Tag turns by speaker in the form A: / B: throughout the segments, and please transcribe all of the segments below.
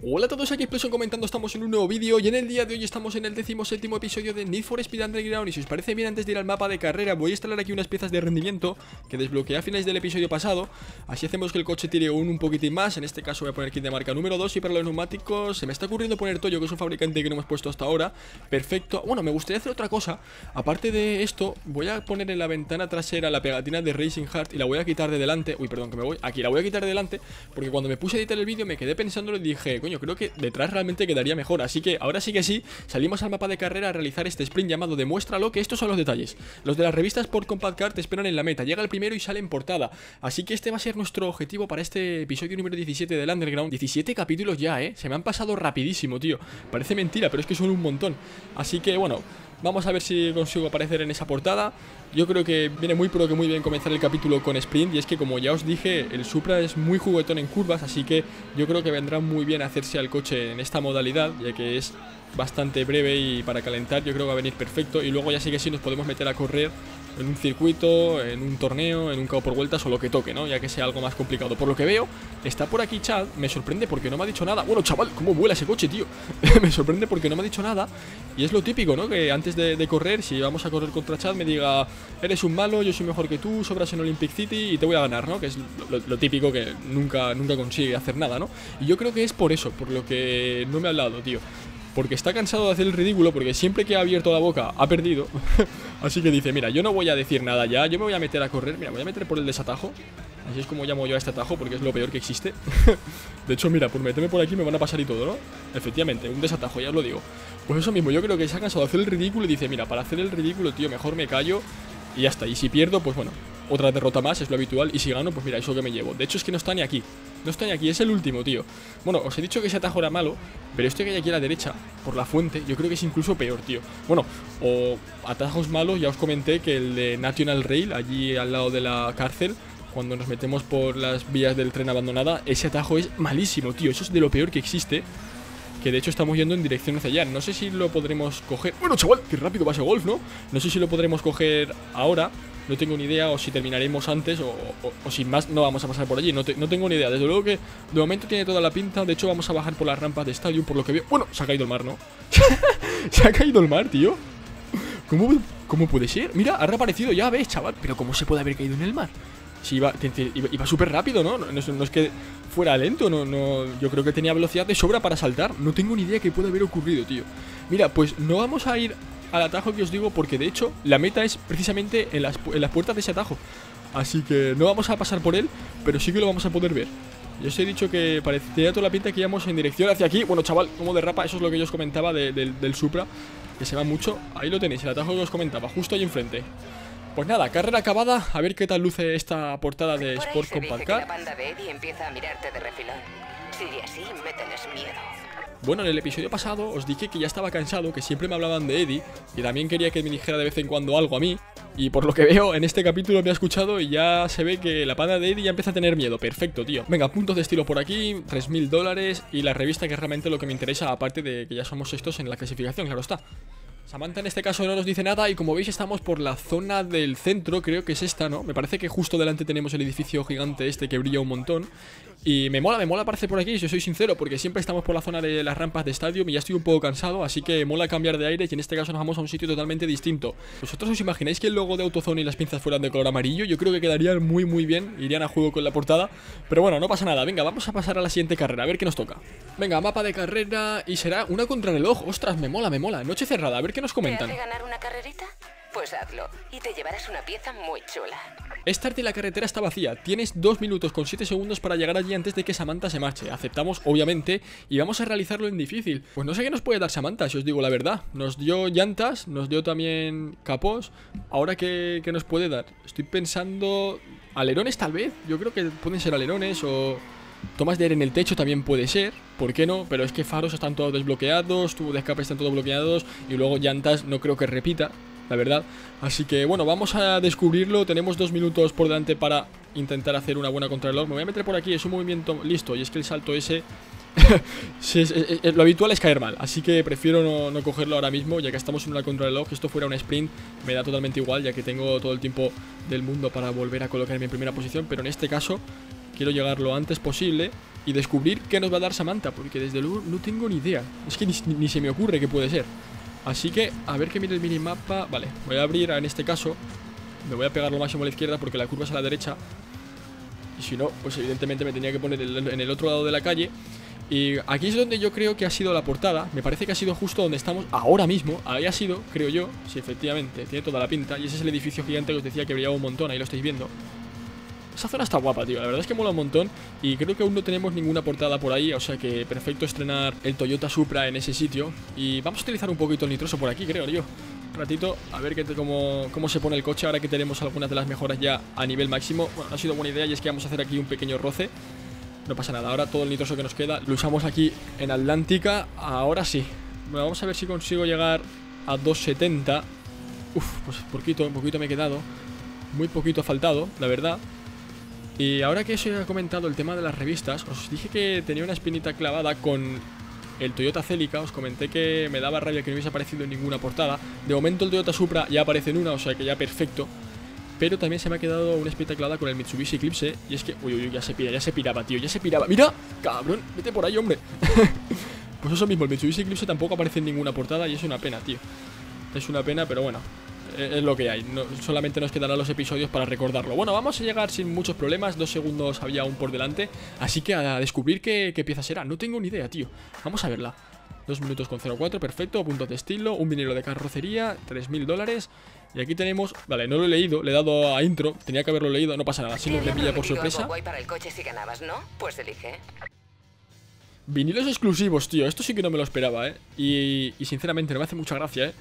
A: Hola a todos, aquí Explosion comentando, estamos en un nuevo vídeo y en el día de hoy estamos en el séptimo episodio de Need for Speed Underground y si os parece bien antes de ir al mapa de carrera voy a instalar aquí unas piezas de rendimiento que desbloqueé a finales del episodio pasado. Así hacemos que el coche tire un, un poquitín más, en este caso voy a poner kit de marca número 2 y para los neumáticos se me está ocurriendo poner Toyo que es un fabricante que no hemos puesto hasta ahora, perfecto, bueno me gustaría hacer otra cosa, aparte de esto voy a poner en la ventana trasera la pegatina de Racing Heart y la voy a quitar de delante, uy perdón que me voy, aquí la voy a quitar de delante porque cuando me puse a editar el vídeo me quedé pensando y dije, coño creo que detrás realmente quedaría mejor. Así que ahora sí que sí, salimos al mapa de carrera a realizar este sprint llamado Demuéstralo Que estos son los detalles. Los de las revistas por Compact Car te esperan en la meta. Llega el primero y sale en portada. Así que este va a ser nuestro objetivo para este episodio número 17 del Underground. 17 capítulos ya, eh Se me han pasado rapidísimo, tío. Parece mentira, pero es que son un montón. Así que bueno Vamos a ver si consigo aparecer en esa portada. Yo creo que viene muy pero que muy bien comenzar el capítulo con sprint Y es que como ya os dije, el Supra es muy juguetón en curvas Así que yo creo que vendrá muy bien hacerse al coche en esta modalidad Ya que es bastante breve y para calentar yo creo que va a venir perfecto. Y luego ya sí que sí nos podemos meter a correr en un circuito, en un torneo, en un cabo por vueltas o lo que toque, ¿no? Ya que sea algo más complicado. Por lo que veo, está por aquí Chad, me sorprende porque no me ha dicho nada. Bueno, chaval, ¿cómo vuela ese coche, tío? me sorprende porque no me ha dicho nada. Y es lo típico, ¿no? Que antes de, correr, si vamos a correr contra Chad, me diga, eres un malo, yo soy mejor que tú, sobras en Olympic City y te voy a ganar, ¿no? Que es lo, típico que nunca, nunca consigue hacer nada, ¿no? Y yo creo que es por eso, por lo que no me ha hablado, tío porque está cansado de hacer el ridículo, porque siempre que ha abierto la boca ha perdido. Así que dice, mira, yo no voy a decir nada ya, yo me voy a meter a correr, mira, voy a meter por el desatajo. Así es como llamo yo a este atajo, porque es lo peor que existe. de hecho, mira, por meterme por aquí me van a pasar y todo, ¿no? Efectivamente, un desatajo, ya os lo digo. Pues eso mismo, yo creo que se ha cansado de hacer el ridículo y dice, mira, para hacer el ridículo, tío, mejor me callo y ya está. Y si pierdo, pues bueno, otra derrota más, es lo habitual. Y si gano, pues mira, eso que me llevo. De hecho, es que no está ni aquí. No está ni aquí, es el último, tío. Bueno, os he dicho que ese atajo era malo, pero este que hay aquí a la derecha, por la fuente, yo creo que es incluso peor, tío. Bueno, o atajos malos, ya os comenté que el de National Rail, allí al lado de la cárcel, cuando nos metemos por las vías del tren abandonada, ese atajo es malísimo, tío. Eso es de lo peor que existe. Que de hecho estamos yendo en dirección hacia allá. No sé si lo podremos coger. Bueno, chaval, qué rápido va ese golf, ¿no? No sé si lo podremos coger ahora. No tengo ni idea o si terminaremos antes o, sin más no vamos a pasar por allí. No, tengo ni idea. Desde luego que de momento tiene toda la pinta. De hecho vamos a bajar por las rampas de estadio por lo que veo. Bueno, se ha caído el mar, ¿no? se ha caído el mar, tío. ¿Cómo, ¿Cómo puede ser? Mira, ha reaparecido ya, ves, chaval. Pero ¿cómo se puede haber caído en el mar? Si iba, iba, súper rápido, ¿no? No, es que fuera lento, no, no. Yo creo que tenía velocidad de sobra para saltar. No tengo ni idea qué puede haber ocurrido, tío. Mira, pues no vamos a ir al atajo que os digo porque de hecho la meta es precisamente en las, puertas de ese atajo. Así que no vamos a pasar por él, pero sí que lo vamos a poder ver. Yo os he dicho que parecía toda la pinta que íbamos en dirección hacia aquí. Bueno, chaval, como derrapa, eso es lo que yo os comentaba del Supra, que se va mucho. Ahí lo tenéis, el atajo que os comentaba, justo ahí enfrente. Pues nada, carrera acabada, a ver qué tal luce esta portada de Sport Compact Car. Bueno, en el episodio pasado os dije que ya estaba cansado, que siempre me hablaban de Eddie, y también quería que me dijera de vez en cuando algo a mí. Y por lo que veo, en este capítulo me ha escuchado y ya se ve que la panda de Eddie ya empieza a tener miedo. Perfecto, tío. Venga, puntos de estilo por aquí, 3.000 dólares y la revista que es realmente lo que me interesa, aparte de que ya somos estos en la clasificación, claro está. Samantha en este caso no nos dice nada y como veis estamos por la zona del centro, creo que es esta, ¿no? Me parece que justo delante tenemos el edificio gigante este que brilla un montón y me mola, me mola aparecer por aquí, si soy sincero, porque siempre estamos por la zona de las rampas de estadio y ya estoy un poco cansado, así que mola cambiar de aire y en este caso nos vamos a un sitio totalmente distinto. ¿Vosotros os imagináis que el logo de AutoZone y las pinzas fueran de color amarillo? Yo creo que quedarían muy muy bien, irían a juego con la portada, pero bueno, no pasa nada, venga, vamos a pasar a la siguiente carrera, a ver qué nos toca. Venga, mapa de carrera y será una contrarreloj, ostras, me mola, me mola, noche cerrada, a ver qué nos comentan.
B: ganar una carrerita? Pues hazlo, y te llevarás una pieza muy chula.
A: Start y la carretera está vacía. Tienes 2 minutos con 7 segundos para llegar allí antes de que Samantha se marche. Aceptamos, obviamente, y vamos a realizarlo en difícil. Pues no sé qué nos puede dar Samantha, si os digo la verdad. Nos dio llantas, nos dio también capós. Ahora, ¿qué, qué nos puede dar? Estoy pensando... Alerones tal vez. Yo creo que pueden ser alerones o... Tomas de aire en el techo también puede ser, ¿por qué no? Pero es que faros están todos desbloqueados, tubos de escape están todos bloqueados y luego llantas no creo que repita la verdad. Así que bueno, vamos a descubrirlo. Tenemos dos minutos por delante para intentar hacer una buena contrarreloj. Me voy a meter por aquí, es un movimiento listo. Y es que el salto ese... lo habitual es caer mal, así que prefiero no, cogerlo ahora mismo, ya que estamos en una contrarreloj. Que esto fuera un sprint me da totalmente igual, ya que tengo todo el tiempo del mundo para volver a colocarme en primera posición. Pero en este caso Quiero llegar lo antes posible y descubrir qué nos va a dar Samantha, porque desde luego no tengo ni idea. Es que ni, se me ocurre qué puede ser. Así que, a ver que mire el minimapa. Vale, voy a abrir en este caso. Me voy a pegar lo máximo a la izquierda porque la curva es a la derecha. Y si no, pues evidentemente me tenía que poner en el otro lado de la calle. Y aquí es donde yo creo que ha sido la portada. Me parece que ha sido justo donde estamos ahora mismo. Ahí ha sido, creo yo. Sí, efectivamente, tiene toda la pinta. Y ese es el edificio gigante que os decía que brillaba un montón. Ahí lo estáis viendo. Esa zona está guapa, tío. La verdad es que mola un montón. Y creo que aún no tenemos ninguna portada por ahí. O sea que perfecto estrenar el Toyota Supra en ese sitio. Y vamos a utilizar un poquito el nitroso por aquí, creo yo. Un ratito, a ver qué cómo, cómo se pone el coche ahora que tenemos algunas de las mejoras ya a nivel máximo. Bueno, ha sido buena idea y es que vamos a hacer aquí un pequeño roce. No pasa nada, ahora todo el nitroso que nos queda lo usamos aquí en Atlántica Ahora sí Vamos a ver si consigo llegar a 270 Uf, pues poquito, un poquito me he quedado Muy poquito ha faltado, la verdad Y ahora que os he comentado el tema de las revistas Os dije que tenía una espinita clavada con el Toyota Celica. Os comenté que me daba rabia que no hubiese aparecido en ninguna portada. De momento el Toyota Supra ya aparece en una, o sea que ya perfecto. Pero también se me ha quedado una espectacular con el Mitsubishi Eclipse Y es que, uy, uy, ya se pira, ya se piraba, tío, ya se piraba. ¡Mira! ¡Cabrón! Vete por ahí, hombre. Pues eso mismo, el Mitsubishi Eclipse tampoco aparece en ninguna portada Y es una pena, tío. Es una pena, pero bueno es lo que hay, solamente nos quedarán los episodios para recordarlo. Bueno, vamos a llegar sin muchos problemas. Dos segundos había aún por delante. Así que a descubrir qué, qué pieza será. No tengo ni idea, tío. Vamos a verla. 2 minutos con 04, perfecto, punto de estilo, un vinilo de carrocería, 3.000 dólares. Y aquí tenemos, vale, no lo he leído, le he dado a intro, tenía que haberlo leído, no pasa nada, si no me pilla por sorpresa.
B: para el coche si ganabas, ¿no? Pues elige.
A: Vinilos exclusivos, tío, esto sí que no me lo esperaba, ¿eh? Y, y sinceramente no me hace mucha gracia, ¿eh?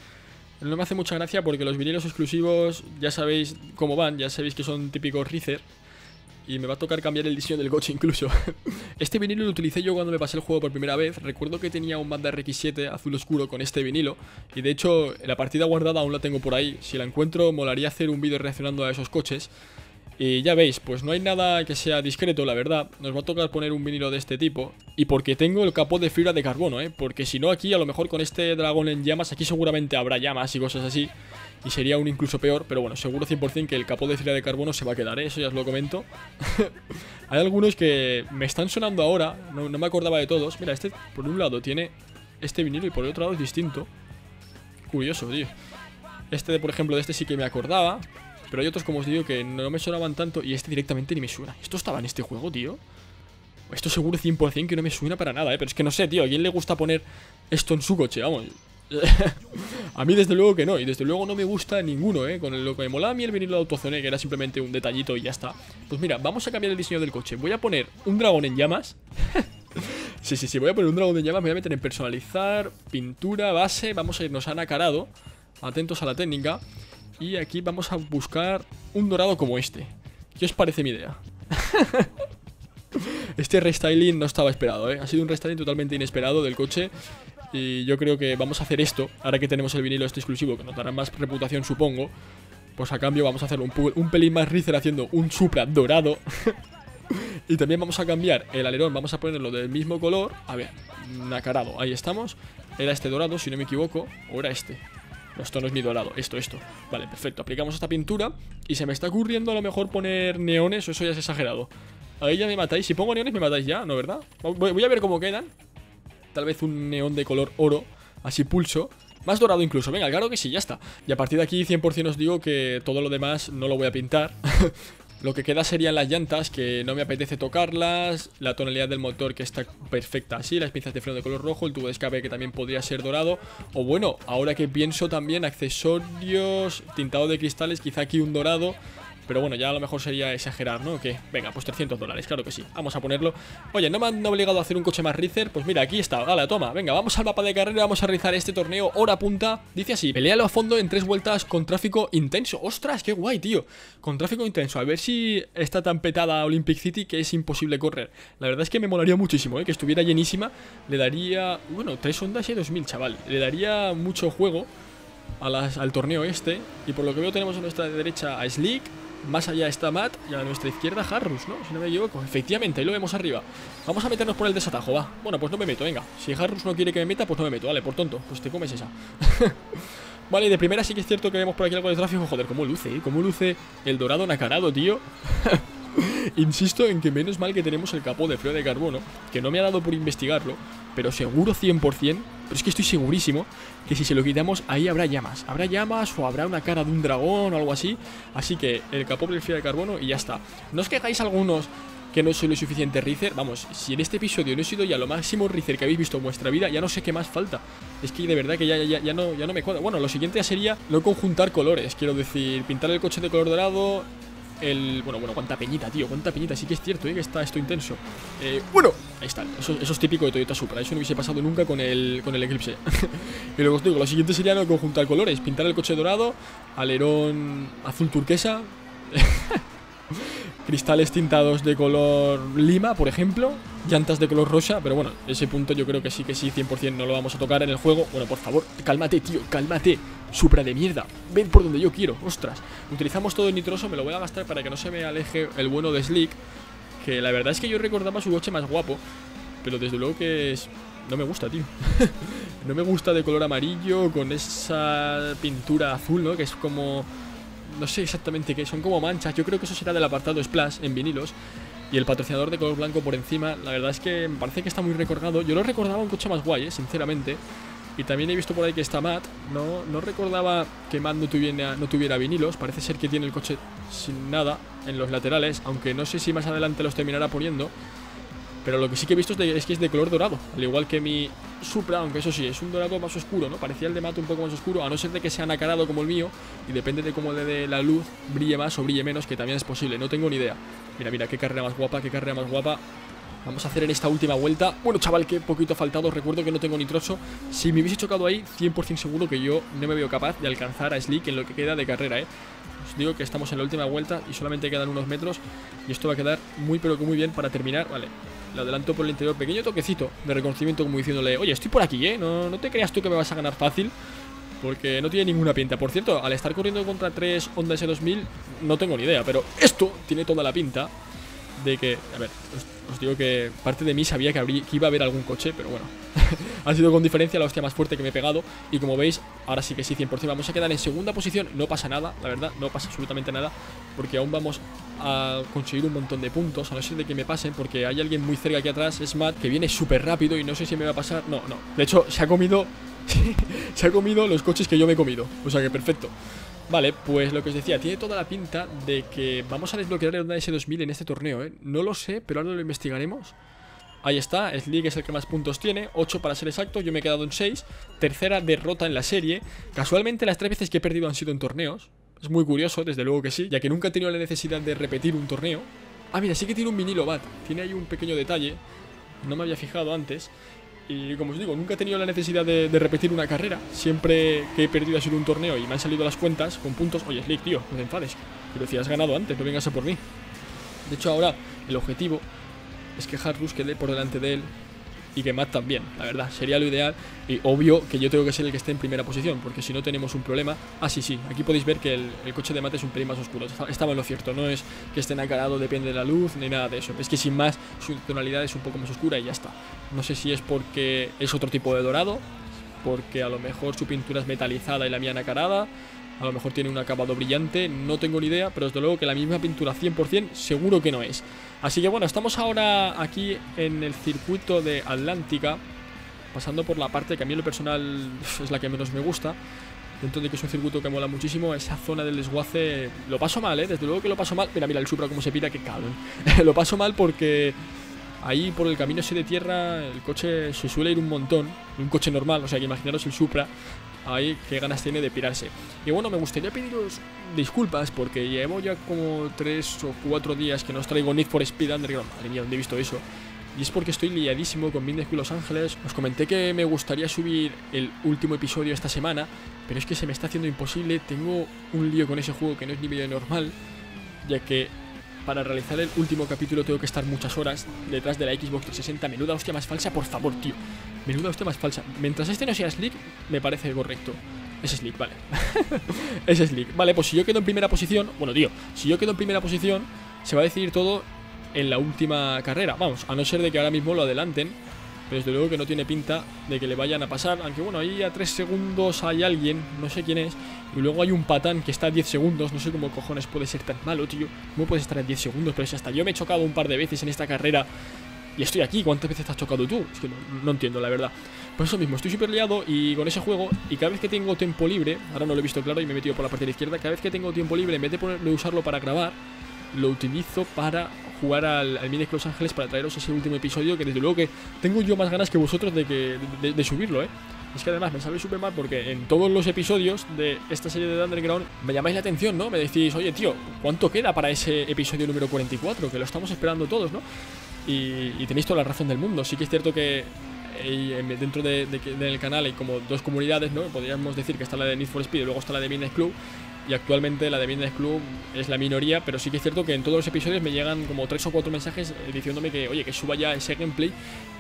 A: No me hace mucha gracia porque los vinilos exclusivos ya sabéis cómo van, ya sabéis que son típicos Rizer y me va a tocar cambiar el diseño del coche incluso. este vinilo lo utilicé yo cuando me pasé el juego por primera vez. Recuerdo que tenía un Mazda RX-7 azul oscuro con este vinilo. Y de hecho, la partida guardada aún la tengo por ahí. Si la encuentro, molaría hacer un vídeo reaccionando a esos coches. Y ya veis, pues no hay nada que sea discreto, la verdad. Nos va a tocar poner un vinilo de este tipo. Y porque tengo el capó de fibra de carbono, ¿eh? Porque si no aquí, a lo mejor con este dragón en llamas, aquí seguramente habrá llamas y cosas así y sería aún incluso peor, pero bueno, seguro 100% que el capó de fibra de carbono se va a quedar, ¿eh? eso ya os lo comento. Hay algunos que me están sonando ahora, no, me acordaba de todos. Mira, este por un lado tiene este vinilo y por el otro lado es distinto. Curioso, tío. Este, por ejemplo, de este sí que me acordaba, pero hay otros, como os digo, que no me sonaban tanto y este directamente ni me suena. ¿Esto estaba en este juego, tío? Esto seguro 100% que no me suena para nada, ¿eh? Pero es que no sé, tío, ¿a quién le gusta poner esto en su coche? Vamos, a mí desde luego que no, y desde luego no me gusta ninguno, ¿eh? Con lo que me molaba a mí el vinilo de autozone, que era simplemente un detallito y ya está. Pues mira, vamos a cambiar el diseño del coche. Voy a poner un dragón en llamas. sí, sí, sí, voy a poner un dragón en llamas, me voy a meter en personalizar, pintura, base, vamos a irnos a nacarado. Atentos a la técnica. Y aquí vamos a buscar un dorado como este. ¿Qué os parece mi idea? este restyling no estaba esperado, ¿eh? Ha sido un restyling totalmente inesperado del coche y yo creo que vamos a hacer esto, ahora que tenemos el vinilo este exclusivo, que nos dará más reputación supongo. Pues a cambio vamos a hacer un, pelín más Rizer haciendo un Supra dorado. y también vamos a cambiar el alerón, vamos a ponerlo del mismo color. A ver, nacarado, ahí estamos. Era este dorado, si no me equivoco, o era este. No, esto no es mi dorado, esto, esto. Vale, perfecto, aplicamos esta pintura y se me está ocurriendo a lo mejor poner neones, o eso ya es exagerado. Ahí ya me matáis, si pongo neones me matáis ya, ¿no, verdad? Voy a ver cómo quedan tal vez un neón de color oro, así pulso. Más dorado incluso, venga, claro que sí, ya está Y a partir de aquí 100% os digo que todo lo demás no lo voy a pintar Lo que queda serían las llantas, que no me apetece tocarlas La tonalidad del motor que está perfecta así Las pinzas de freno de color rojo, el tubo de escape que también podría ser dorado O bueno, ahora que pienso también accesorios, tintado de cristales, quizá aquí un dorado pero bueno, ya a lo mejor sería exagerar, ¿no? Que, venga, pues 300 dólares, claro que sí Vamos a ponerlo Oye, ¿no me han obligado a hacer un coche más Rizer? Pues mira, aquí está, gala, toma Venga, vamos al mapa de carrera, vamos a realizar este torneo hora punta Dice así, pelealo a fondo en tres vueltas con tráfico intenso ¡Ostras, qué guay, tío! Con tráfico intenso, a ver si está tan petada Olympic City que es imposible correr La verdad es que me molaría muchísimo, ¿eh? Que estuviera llenísima Le daría, bueno, tres ondas y 2000, chaval Le daría mucho juego al torneo este Y por lo que veo tenemos a nuestra derecha a Slick más allá está Matt y a nuestra izquierda Harrus, ¿no? Si no me equivoco. Efectivamente, ahí lo vemos arriba. Vamos a meternos por el desatajo, va. Bueno, pues no me meto, venga. Si Harrus no quiere que me meta, pues no me meto. Vale, por tonto. Pues te comes esa. vale, de primera sí que es cierto que vemos por aquí algo de tráfico. Joder, cómo luce, ¿eh? Cómo luce el dorado nacarado, tío. Insisto en que menos mal que tenemos el capó de frío de carbono, que no me ha dado por investigarlo, pero seguro 100%, pero es que estoy segurísimo que si se lo quitamos ahí habrá llamas. Habrá llamas o habrá una cara de un dragón o algo así. Así que el capó frío de carbono y ya está. No os quejáis algunos que no soy lo suficiente Rizer. Vamos, si en este episodio no he sido ya lo máximo Rizer que habéis visto en vuestra vida, ya no sé qué más falta. Es que de verdad que ya, ya, ya, no, ya no me cuadra. Bueno, lo siguiente ya sería no conjuntar colores. Quiero decir, pintar el coche de color dorado, el... Bueno, bueno, cuánta peñita, tío, cuánta peñita. Sí que es cierto, ¿eh? Que está esto intenso. Eh, Bueno, ahí está Eso, es típico de Toyota Supra. Eso no hubiese pasado nunca con el, con el Eclipse. Y luego os digo, lo siguiente sería no conjuntar colores. Pintar el coche dorado Alerón azul turquesa cristales tintados de color lima, por ejemplo, llantas de color rosa, pero bueno, ese punto yo creo que sí que sí, 100% no lo vamos a tocar en el juego. Bueno, por favor, cálmate, tío, cálmate. Supra de mierda, ven por donde yo quiero, ostras. Utilizamos todo el nitroso, me lo voy a gastar para que no se me aleje el bueno de Slick, que la verdad es que yo recordaba su coche más guapo, pero desde luego que es... No me gusta, tío. no me gusta de color amarillo con esa pintura azul, ¿no? Que es como no sé exactamente qué, son como manchas. Yo creo que eso será del apartado Splash en vinilos. Y el patrocinador de color blanco por encima, la verdad es que me parece que está muy recordado. Yo lo recordaba un coche más guay, ¿eh? sinceramente. Y también he visto por ahí que está Matt. No, no recordaba que Matt no tuviera, no tuviera vinilos. Parece ser que tiene el coche sin nada en los laterales. Aunque no sé si más adelante los terminará poniendo. Pero lo que sí que he visto es, que es de color dorado, al igual que mi Supra, aunque eso sí, es un dorado más oscuro, ¿no? Parecía el de Mato un poco más oscuro, a no ser de que sea nacarado como el mío, y depende de cómo le dé la luz, brille más o brille menos, que también es posible, no tengo ni idea. Mira, mira, qué carrera más guapa, qué carrera más guapa. Vamos a hacer en esta última vuelta. Bueno, chaval, qué poquito faltado. Recuerdo que no tengo nitroso. Si me hubiese chocado ahí, 100% seguro que yo no me veo capaz de alcanzar a Slick en lo que queda de carrera, ¿eh? Os digo que estamos en la última vuelta y solamente quedan unos metros. Y esto va a quedar muy, pero que muy bien para terminar. Vale, le adelanto por el interior, pequeño toquecito de reconocimiento como diciéndole, oye, estoy por aquí, ¿eh? No, no te creas tú que me vas a ganar fácil. Porque no tiene ninguna pinta. Por cierto, al estar corriendo contra tres Honda S2000, no tengo ni idea. Pero esto tiene toda la pinta de que... A ver, os, digo que parte de mí sabía que, que iba a haber algún coche, pero bueno. ha sido con diferencia la hostia más fuerte que me he pegado. Y como veis, ahora sí que sí, 100%. Vamos a quedar en segunda posición. No pasa nada, la verdad, no pasa absolutamente nada. Porque aún vamos a conseguir un montón de puntos. A no ser de que me pasen, porque hay alguien muy cerca aquí atrás, es Matt, que viene súper rápido y no sé si me va a pasar. No, no. De hecho, se ha comido. se ha comido los coches que yo me he comido. O sea que perfecto. Vale, pues lo que os decía, tiene toda la pinta de que vamos a desbloquear el Honda S2000 en este torneo, ¿eh? No lo sé, pero ahora lo investigaremos. Ahí está, Slick es el que más puntos tiene, 8 para ser exacto, yo me he quedado en 6. Tercera derrota en la serie. Casualmente las tres veces que he perdido han sido en torneos. Es muy curioso, desde luego que sí, ya que nunca he tenido la necesidad de repetir un torneo. Ah, mira, sí que tiene un vinilo bat. Tiene ahí un pequeño detalle. No me había fijado antes. Y como os digo, nunca he tenido la necesidad de, repetir una carrera. Siempre que he perdido ha sido un torneo y me han salido las cuentas con puntos. Oye, Slick, tío, no te enfades. Pero si has ganado antes, no vengas a por mí. De hecho, ahora el objetivo es que Harrus quede por delante de él y que Matt también, la verdad, sería lo ideal. Y obvio que yo tengo que ser el que esté en primera posición, porque si no tenemos un problema. Ah, sí, sí, aquí podéis ver que el, coche de Matt es un pelín más oscuro. Estaba en lo cierto, no es que esté nacarado, depende de la luz, ni nada de eso. Es que sin más, su tonalidad es un poco más oscura y ya está. No sé si es porque es otro tipo de dorado, porque a lo mejor su pintura es metalizada y la mía nacarada. A lo mejor tiene un acabado brillante, no tengo ni idea, pero desde luego que la misma pintura 100% seguro que no es. Así que bueno, estamos ahora aquí en el circuito de Atlántica, pasando por la parte que a mí en lo personal es la que menos me gusta. Dentro de que es un circuito que mola muchísimo, esa zona del desguace lo paso mal, ¿eh? Desde luego que lo paso mal. Mira, mira el Supra como se pira, que cabrón. lo paso mal porque ahí por el camino ese de tierra el coche se suele ir un montón. Un coche normal, o sea que imaginaros el Supra ahí qué ganas tiene de pirarse. Y bueno, me gustaría pediros disculpas porque llevo ya como 3 o 4 días que no os traigo Need for Speed Underground. Madre mía, ¿dónde he visto eso? Y es porque estoy liadísimo con y Los Ángeles. Os comenté que me gustaría subir el último episodio esta semana, pero es que se me está haciendo imposible. Tengo un lío con ese juego que no es ni medio normal, ya que para realizar el último capítulo tengo que estar muchas horas detrás de la Xbox 360. Menuda hostia más falsa, por favor, tío. Menuda hostia más falsa. Mientras este no sea Slick, me parece correcto. Es Slick, vale. es Slick. Vale, pues si yo quedo en primera posición, bueno, tío, si yo quedo en primera posición, se va a decidir todo en la última carrera. Vamos, a no ser de que ahora mismo lo adelanten. Pero desde luego que no tiene pinta de que le vayan a pasar. Aunque bueno, ahí a 3 segundos hay alguien, no sé quién es. Y luego hay un patán que está a 10 segundos. No sé cómo cojones puede ser tan malo, tío. ¿Cómo puedes estar a 10 segundos? Pero si hasta yo me he chocado un par de veces en esta carrera. Y estoy aquí, ¿cuántas veces has chocado tú? Es que no, entiendo, la verdad. Pues eso mismo, estoy súper liado y con ese juego. Y cada vez que tengo tiempo libre, ahora no lo he visto claro y me he metido por la parte de la izquierda. Cada vez que tengo tiempo libre, en vez de, poner, de usarlo para grabar, lo utilizo para jugar al, al Mini Los Ángeles para traeros ese último episodio que desde luego que tengo yo más ganas que vosotros de, que, de, subirlo, ¿eh? Es que además me sabe súper mal porque en todos los episodios de esta serie de Underground me llamáis la atención, ¿no? Me decís, oye tío, ¿cuánto queda para ese episodio número 44? Que lo estamos esperando todos, ¿no? Y, y tenéis toda la razón del mundo. Sí que es cierto que eh, dentro de, de, del canal hay como dos comunidades, ¿no? Podríamos decir que está la de Need for Speed y luego está la de Midnight Club y actualmente la de Midnight Club es la minoría, pero sí que es cierto que en todos los episodios me llegan como tres o cuatro mensajes eh, diciéndome que, oye, que suba ya ese gameplay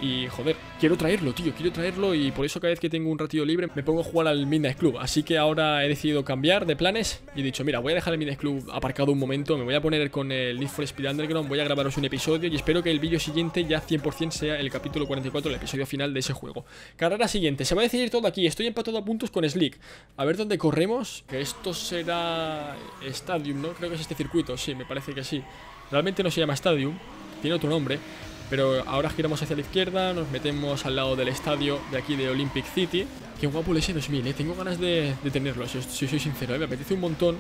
A: y, joder, quiero traerlo, tío, quiero traerlo y por eso cada vez que tengo un ratillo libre me pongo a jugar al Midnight Club. Así que ahora he decidido cambiar de planes y he dicho, mira, voy a dejar el Midnight Club aparcado un momento, me voy a poner con el Need for Speed Underground, voy a grabaros un episodio y espero que el vídeo siguiente ya 100% sea el capítulo 44, el episodio final de ese juego. Carrera siguiente, se va a decidir todo aquí, estoy empatado a puntos con Slick. A ver dónde corremos, que esto será Stadium, ¿no? Creo que es este circuito, sí, me parece que sí. Realmente no se llama Stadium, tiene otro nombre. Pero ahora giramos hacia la izquierda, nos metemos al lado del estadio de aquí de Olympic City. Qué guapo el S2000, ¿eh? Tengo ganas de, tenerlo, si, si, soy sincero, ¿eh? Me apetece un montón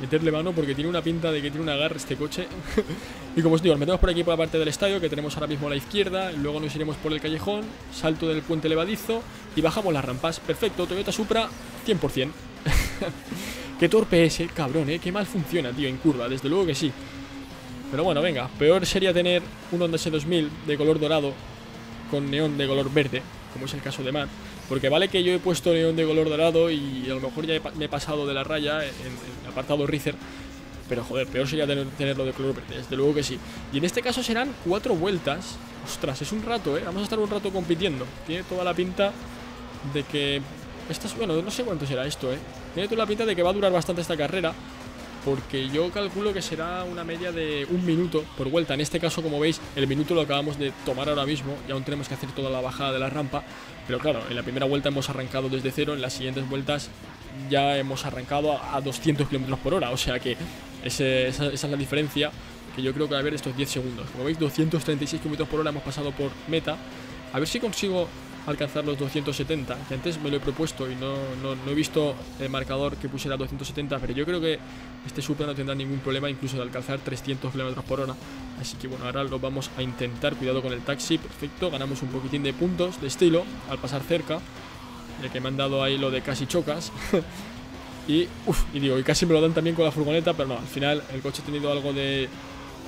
A: meterle mano porque tiene una pinta de que tiene un agarre este coche. y como os digo, nos metemos por aquí por la parte del estadio que tenemos ahora mismo a la izquierda. Luego nos iremos por el callejón, salto del puente levadizo y bajamos las rampas. Perfecto, Toyota Supra 100%. Qué torpe es, cabrón, eh. Qué mal funciona, tío, en curva. Desde luego que sí. Pero bueno, venga. Peor sería tener un Honda S2000 de color dorado con neón de color verde, como es el caso de Matt. Porque vale que yo he puesto neón de color dorado y a lo mejor ya me he pasado de la raya en, el apartado Rizer. Pero joder, peor sería tener, tenerlo de color verde, desde luego que sí. Y en este caso serán cuatro vueltas. Ostras, es un rato, ¿eh? Vamos a estar un rato compitiendo. Tiene toda la pinta de que... Estas, bueno, no sé cuánto será esto, ¿eh? Tiene toda la pinta de que va a durar bastante esta carrera. Porque yo calculo que será una media de un minuto por vuelta. En este caso, como veis, el minuto lo acabamos de tomar ahora mismo. Y aún tenemos que hacer toda la bajada de la rampa. Pero claro, en la primera vuelta hemos arrancado desde cero. En las siguientes vueltas ya hemos arrancado a, a 200 km por hora. O sea que esa, esa, es la diferencia. Que yo creo que va a haber estos 10 segundos. Como veis, 236 km por hora hemos pasado por meta. A ver si consigo alcanzar los 270, que antes me lo he propuesto y no, no, no, he visto el marcador que pusiera 270, pero yo creo que este Supra no tendrá ningún problema incluso de alcanzar 300 km por hora. Así que bueno, ahora lo vamos a intentar, cuidado con el taxi, perfecto, ganamos un poquitín de puntos de estilo al pasar cerca, ya que me han dado ahí lo de casi chocas. y, uf, y digo, y casi me lo dan también con la furgoneta, pero no, al final el coche ha tenido algo de,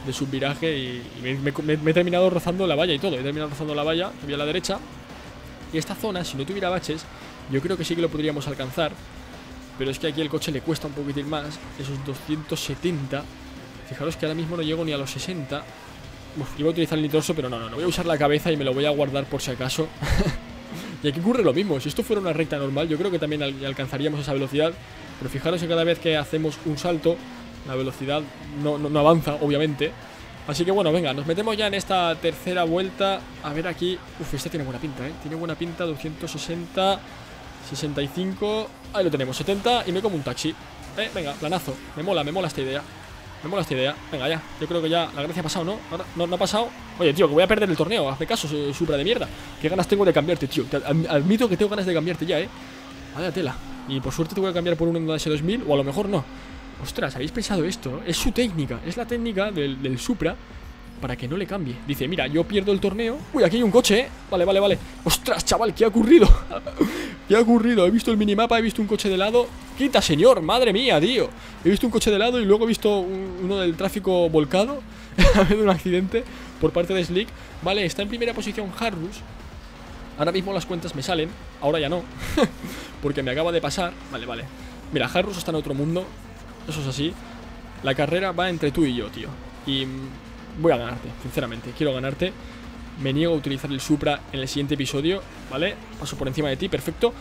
A: de subviraje y, me, me, he terminado rozando la valla y todo, he terminado rozando la valla, había a la derecha, y esta zona, si no tuviera baches, yo creo que sí que lo podríamos alcanzar. Pero es que aquí el coche le cuesta un poquitín más. Esos 270. Fijaros que ahora mismo no llego ni a los 60. Uf, iba a utilizar el nitroso, pero no, no, no. Voy a usar la cabeza y me lo voy a guardar por si acaso. y aquí ocurre lo mismo. Si esto fuera una recta normal, yo creo que también al alcanzaríamos esa velocidad. Pero fijaros que cada vez que hacemos un salto, la velocidad no, no, no avanza, obviamente. Así que bueno, venga, nos metemos ya en esta tercera vuelta. A ver aquí, uff, este tiene buena pinta, eh Tiene buena pinta, 260 65, ahí lo tenemos 70 y me como un taxi. Eh, venga, planazo, me mola, me mola esta idea. Me mola esta idea, venga ya. Yo creo que ya la gracia ha pasado, ¿no? ¿No, no ha pasado? Oye, tío, que voy a perder el torneo, hazme caso, supra de mierda. Qué ganas tengo de cambiarte, tío. Admito que tengo ganas de cambiarte ya, eh Vaya tela. Y por suerte te voy a cambiar por un Honda S2000 O a lo mejor no Ostras, ¿habéis pensado esto? ¿no? Es su técnica, es la técnica del, Supra para que no le cambie. Dice, mira, yo pierdo el torneo. Uy, aquí hay un coche, ¿eh? Vale, vale, vale. Ostras, chaval, ¿qué ha ocurrido? ¿Qué ha ocurrido? He visto el minimapa, he visto un coche de lado. Quita, señor, madre mía, tío. He visto un coche de lado y luego he visto un, uno del tráfico volcado. ha habido un accidente por parte de Slick. Vale, está en primera posición Harrus. Ahora mismo las cuentas me salen, ahora ya no. porque me acaba de pasar. Vale, vale. Mira, Harrus está en otro mundo. Eso es así. La carrera va entre tú y yo, tío. Y voy a ganarte, sinceramente. Quiero ganarte. Me niego a utilizar el Supra en el siguiente episodio, ¿vale? Paso por encima de ti, perfecto.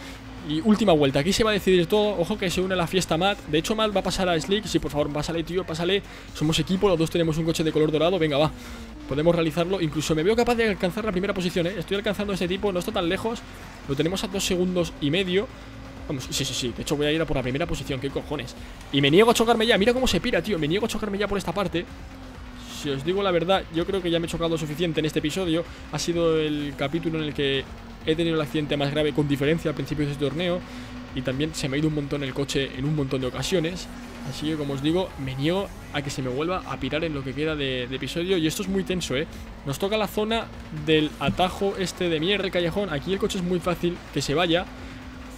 A: Y última vuelta, aquí se va a decidir todo. Ojo que se une a la fiesta Matt. De hecho, Matt va a pasar a Slick. Sí, por favor, pásale, tío, pásale. Somos equipo, los dos tenemos un coche de color dorado. Venga, va. podemos realizarlo. Incluso me veo capaz de alcanzar la primera posición, ¿eh? Estoy alcanzando a este tipo, no está tan lejos. Lo tenemos a dos segundos y medio. Vamos, sí, sí, sí. De hecho, voy a ir a por la primera posición. ¿Qué cojones? Y me niego a chocarme ya. Mira cómo se pira, tío. Me niego a chocarme ya por esta parte. Si os digo la verdad, yo creo que ya me he chocado suficiente en este episodio. Ha sido el capítulo en el que he tenido el accidente más grave con diferencia al principio de este torneo. Y también se me ha ido un montón el coche en un montón de ocasiones. Así que, como os digo, me niego a que se me vuelva a pirar en lo que queda de, de episodio. Y esto es muy tenso, ¿eh? Nos toca la zona del atajo este de mierda, el callejón. Aquí el coche es muy fácil que se vaya.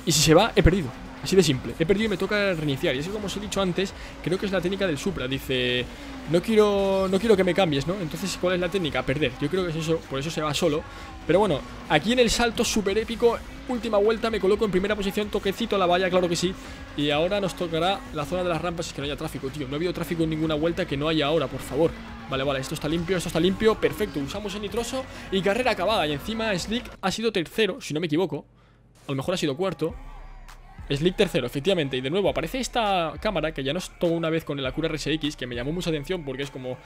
A: Y si se va, he perdido. Así de simple. He perdido y me toca reiniciar. Y eso, como os he dicho antes, creo que es la técnica del Supra. Dice, no quiero, no quiero que me cambies, ¿no? Entonces, ¿cuál es la técnica? Perder. Yo creo que es eso, por eso se va solo. Pero bueno, aquí en el salto súper épico, última vuelta, me coloco en primera posición, toquecito a la valla, claro que sí. Y ahora nos tocará la zona de las rampas, es que no haya tráfico, tío. No ha habido tráfico en ninguna vuelta que no haya ahora, por favor. Vale, vale, esto está limpio, esto está limpio, perfecto. Usamos el nitroso y carrera acabada. Y encima Slick ha sido tercero, si no me equivoco. A lo mejor ha sido cuarto. Slick tercero, efectivamente. Y de nuevo aparece esta cámara que ya nos tomó una vez con el Acura RSX que me llamó mucha atención porque es como...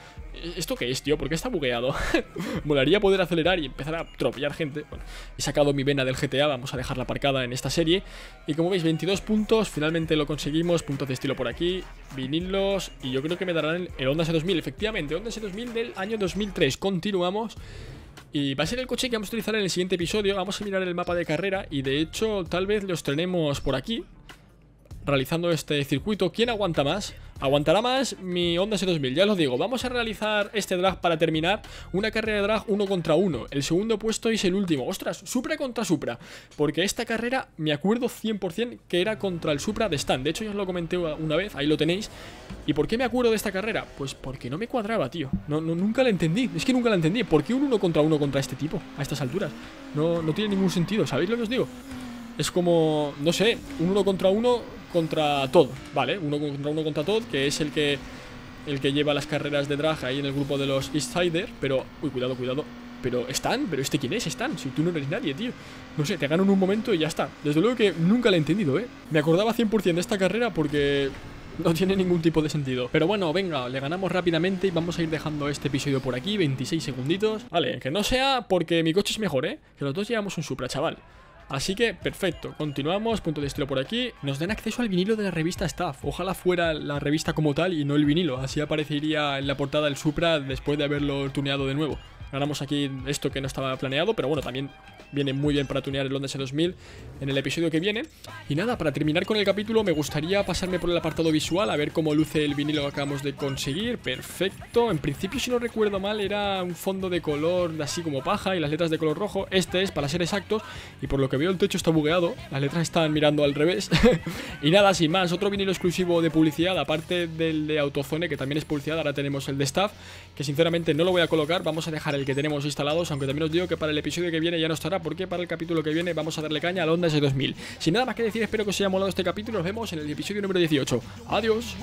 A: ¿Esto qué es, tío? ¿Por qué está bugueado? Molaría poder acelerar y empezar a atropellar gente. Bueno, he sacado mi vena del GTA, vamos a dejarla aparcada en esta serie. Y como veis, 22 puntos, finalmente lo conseguimos. Puntos de estilo por aquí, vinilos. Y yo creo que me darán el Honda S2000, efectivamente. Honda S2000 del año 2003. Continuamos. Y va a ser el coche que vamos a utilizar en el siguiente episodio. Vamos a mirar el mapa de carrera y de hecho tal vez lo estrenemos por aquí. Realizando este circuito. ¿Quién aguanta más? Aguantará más mi Honda S2000, ya os digo. Vamos a realizar este drag para terminar. Una carrera de drag uno contra uno. El segundo puesto es el último. Ostras, Supra contra Supra. Porque esta carrera me acuerdo 100% que era contra el Supra de Stan. De hecho, ya os lo comenté una vez, ahí lo tenéis. ¿Y por qué me acuerdo de esta carrera? Pues porque no me cuadraba, tío. No, nunca la entendí. Es que nunca la entendí. ¿Por qué un uno contra uno contra este tipo? A estas alturas. No, no tiene ningún sentido. ¿Sabéis lo que os digo? Es como, no sé, un uno contra uno contra todo, ¿vale? Uno contra uno contra todo, que es el que el que lleva las carreras de drag ahí en el grupo de los Eastsider, pero... Uy, cuidado, cuidado. Pero están, pero este quién es, están, si tú no eres nadie, tío. No sé, te ganan un momento y ya está. Desde luego que nunca la he entendido, ¿eh? Me acordaba 100% de esta carrera porque no tiene ningún tipo de sentido. Pero bueno, venga, le ganamos rápidamente y vamos a ir dejando este episodio por aquí, 26 segunditos. Vale, que no sea porque mi coche es mejor, ¿eh? Que los dos llevamos un Supra, chaval. Así que, perfecto, continuamos, punto de estilo por aquí. Nos den acceso al vinilo de la revista Staff. Ojalá fuera la revista como tal y no el vinilo. Así aparecería en la portada el Supra después de haberlo tuneado de nuevo. Ganamos aquí esto que no estaba planeado, pero bueno, también viene muy bien para tunear el Honda S2000 en el episodio que viene. Y nada, para terminar con el capítulo me gustaría pasarme por el apartado visual a ver cómo luce el vinilo que acabamos de conseguir. Perfecto. En principio, si no recuerdo mal, era un fondo de color así como paja y las letras de color rojo. Este es, para ser exactos, y por lo que veo el techo está bugueado. Las letras están mirando al revés. y nada, sin más, otro vinilo exclusivo de publicidad, aparte del de Autozone, que también es publicidad, ahora tenemos el de Staff, que sinceramente no lo voy a colocar, vamos a dejar el que tenemos instalados, aunque también os digo que para el episodio que viene ya no estará, porque para el capítulo que viene vamos a darle caña al Honda S2000. Sin nada más que decir, espero que os haya molado este capítulo, nos vemos en el episodio número 18. Adiós.